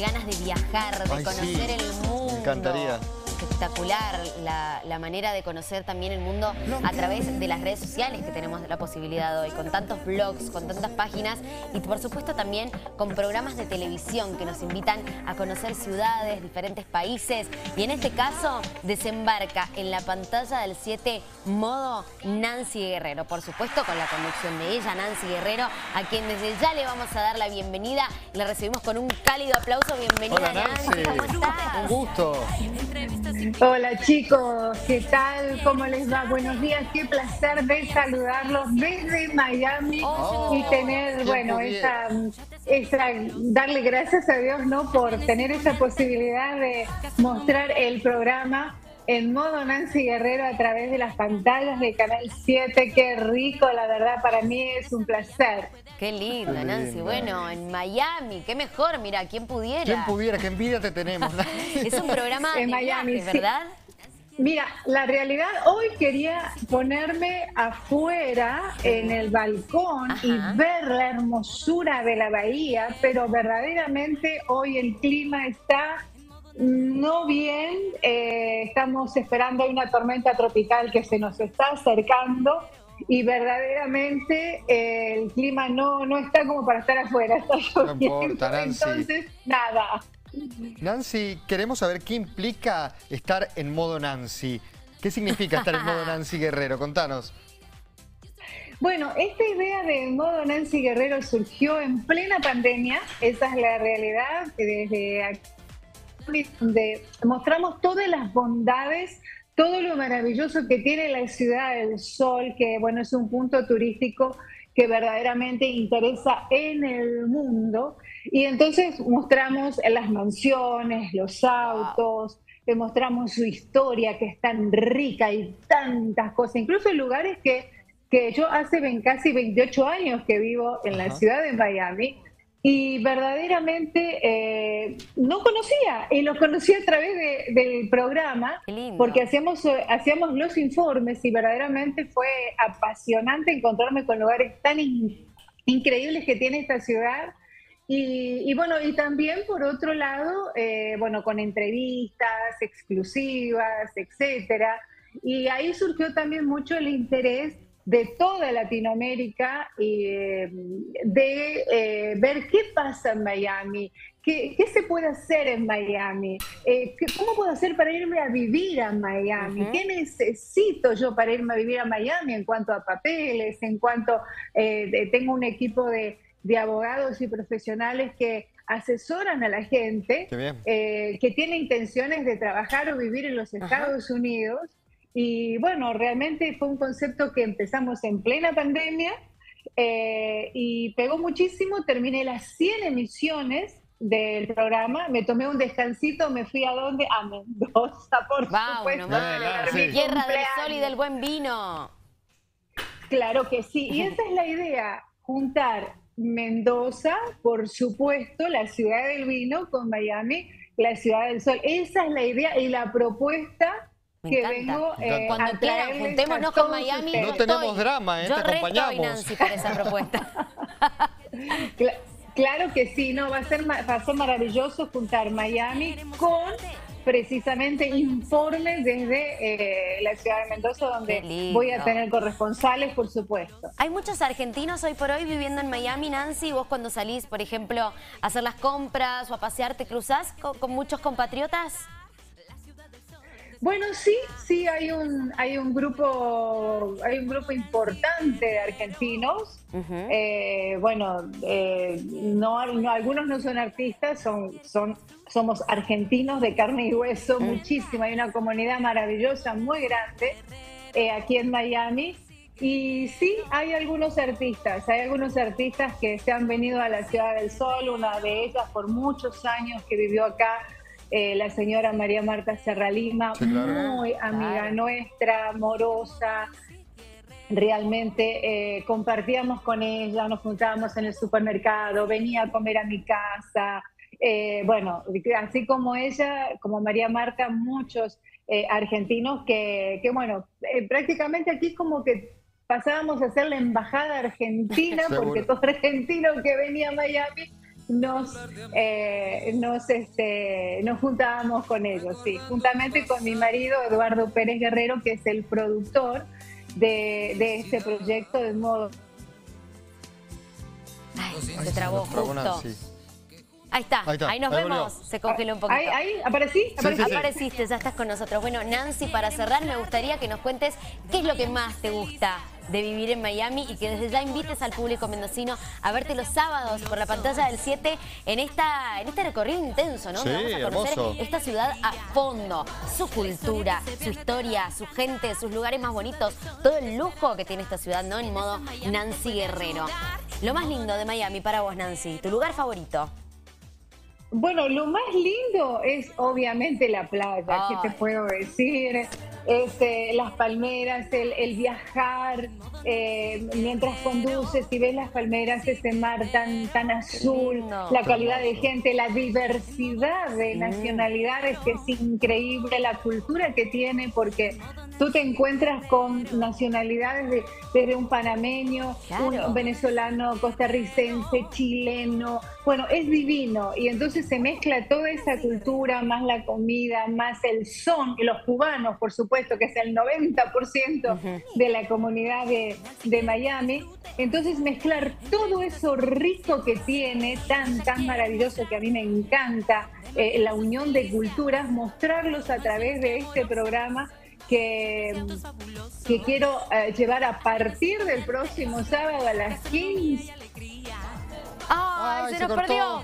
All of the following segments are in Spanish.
ganas de viajar, de conocer el mundo. Me encantaría espectacular la, manera de conocer también el mundo a través de las redes sociales que tenemos la posibilidad hoy, con tantos blogs, con tantas páginas y por supuesto también con programas de televisión que nos invitan a conocer ciudades, diferentes países. Y en este caso desembarca en la pantalla del 7 modo Nancy Guerrero, por supuesto con la conducción de ella, Nancy Guerrero, a quien desde ya le vamos a dar la bienvenida, la recibimos con un cálido aplauso, bienvenida Nancy, ¿cómo estás? Un gusto. Hola chicos, ¿qué tal? ¿Cómo les va? Buenos días, qué placer de saludarlos desde Miami y tener, bueno, esa, esa, darle gracias a Dios, ¿no? Por tener esa posibilidad de mostrar el programa en modo Nancy Guerrero a través de las pantallas de Canal 7. Qué rico, la verdad, para mí es un placer. Qué linda, Nancy. Bueno, en Miami, qué mejor, mira, ¿quién pudiera? ¿Quién pudiera? Qué envidia te tenemos. es un programa en Miami, ¿verdad? Mira, la realidad, hoy quería ponerme afuera en el balcón y ver la hermosura de la bahía, pero verdaderamente hoy el clima está no bien, eh, estamos esperando, una tormenta tropical que se nos está acercando y verdaderamente eh, el clima no, no está como para estar afuera, está lloviendo, entonces nada. Nancy, queremos saber qué implica estar en modo Nancy. ¿Qué significa estar en modo Nancy Guerrero? Contanos. Bueno, esta idea de modo Nancy Guerrero surgió en plena pandemia, esa es la realidad, desde aquí donde mostramos todas las bondades, todo lo maravilloso que tiene la ciudad del sol, que bueno, es un punto turístico que verdaderamente interesa en el mundo. Y entonces mostramos las mansiones, los autos, mostramos su historia que es tan rica y tantas cosas, incluso lugares que, que yo hace casi 28 años que vivo en la ciudad de Miami y verdaderamente eh, no conocía, y lo conocí a través del programa, porque hacíamos, eh, hacíamos los informes y verdaderamente fue apasionante encontrarme con lugares tan increíbles que tiene esta ciudad. Y, bueno, y también por otro lado, eh, bueno, con entrevistas exclusivas, etcétera. Y ahí surgió también mucho el interés de toda Latinoamérica y eh, de eh, ver qué pasa en Miami, qué, se puede hacer en Miami, eh, cómo puedo hacer para irme a vivir a Miami, qué necesito yo para irme a vivir a Miami en cuanto a papeles, en cuanto tengo un equipo de, abogados y profesionales que asesoran a la gente que tiene intenciones de trabajar o vivir en los Estados Unidos y bueno, realmente fue un concepto que empezamos en plena pandemia eh, y pegó muchísimo. Terminé las 100 emisiones del programa, me tomé un descansito, me fui a dónde? A Mendoza, por supuesto. Tierra del sol y del buen vino. Claro que sí, y esa es la idea, juntar Mendoza, por supuesto, la ciudad del vino con Miami, la ciudad del sol. Esa es la idea y la propuesta que vengo eh, Cuando quieran, juntémonos con Miami. No tenemos drama, ¿eh? Yo te acompañamos. Nancy para esa propuesta. claro que sí, no, va a, ser, va a ser maravilloso juntar Miami con precisamente informes desde eh, la ciudad de Mendoza, donde voy a tener corresponsales, por supuesto. Hay muchos argentinos hoy por hoy viviendo en Miami, Nancy. Vos cuando salís, por ejemplo, a hacer las compras o a pasear, ¿te cruzás con muchos compatriotas? Bueno, sí, sí hay un hay un grupo hay un grupo importante de argentinos. Eh, bueno, eh, no, algunos no son artistas, son son somos argentinos de carne y hueso, muchísimo. Hay una comunidad maravillosa, muy grande eh, aquí en Miami. Y sí, hay algunos artistas, hay algunos artistas que se han venido a la Ciudad del Sol, una de ellas por muchos años que vivió acá, eh, la señora María Marta Serralima, muy amiga nuestra, amorosa. Realmente eh, compartíamos con ella, nos juntábamos en el supermercado, venía a comer a mi casa. Eh, bueno, así como ella, como María Marta, muchos argentinos que, que bueno, prácticamente aquí como que pasábamos a ser la embajada argentina, porque todo argentino que venía a Miami nos, eh, nos, este, nos juntábamos con ellos, sí, juntamente con mi marido Eduardo Pérez Guerrero, que es el productor de, de este proyecto de modo... Ay, se trabó justo. Ahí está, ahí, nos vemos. Se congeló un poquito. Ahí, ahí, ¿aparecí? Apareciste, ya estás con nosotros. Bueno, Nancy, para cerrar, me gustaría que nos cuentes qué es lo que más te gusta de vivir en Miami y que desde ya invites al público mendocino a verte los sábados por la pantalla del 7 en, esta, en este recorrido intenso, ¿no? Sí, vamos a conocer esta ciudad a fondo, su cultura, su historia, su gente, sus lugares más bonitos, todo el lujo que tiene esta ciudad, ¿no? En modo Nancy Guerrero. Lo más lindo de Miami para vos, Nancy, tu lugar favorito. Bueno, lo más lindo es obviamente la playa, ¿qué te puedo decir? Este, las palmeras, el, viajar, eh, mientras conduces y ves las palmeras, ese mar tan, tan azul, la calidad de gente, la diversidad de nacionalidades que es increíble, la cultura que tiene, porque tú te encuentras con nacionalidades desde un panameño, un venezolano, costarricense, chileno, bueno, es divino. Y entonces se mezcla toda esa cultura, más la comida, más el son, y los cubanos, por supuesto, que es el 90% de la comunidad de, Miami. Entonces mezclar todo eso rico que tiene, tan, tan maravilloso que a mí me encanta, eh, la unión de culturas, mostrarlos a través de este programa que, que quiero eh, llevar a partir del próximo sábado a las 15. ¡Ay, se, nos perdió!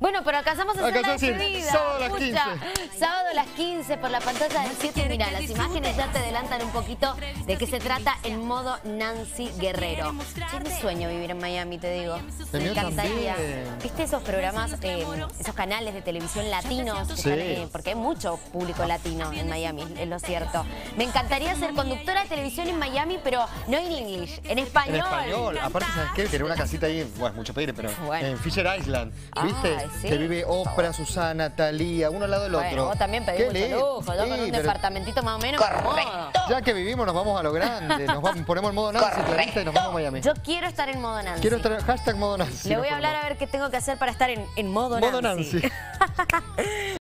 Bueno, pero alcanzamos a hacer la despedida. Sábado a las 15. Sábado a las 15 por la pantalla del 7. Mira, las imágenes ya te adelantan un poquito de qué se trata en modo Nancy Guerrero. Es mi sueño vivir en Miami, te digo. Me encantaría. ¿Viste esos programas, eh, esos canales de televisión latinos? Sí. Eh, porque hay mucho público latino en Miami, es lo cierto. Me encantaría ser conductora de televisión en Miami, pero no en inglés, en español. En español. Aparte, ¿sabes qué? Tener una casita ahí, bueno, mucho pedir, pero en Fisher Island, ¿viste? Que vive Oprah, Susana, Talía, uno al lado del bueno, otro. Vos también pedís mucho lujo, yo con un departamentito más o menos Correcto. Ya que vivimos nos vamos a lo grande, nos vamos, ponemos en modo Nancy, Clarita, y nos vamos a Miami. Yo quiero estar en modo Nancy. Quiero estar, en hashtag modo Nancy. Le voy a hablar a ver qué tengo que hacer para estar en, en modo, modo Nancy. Nancy.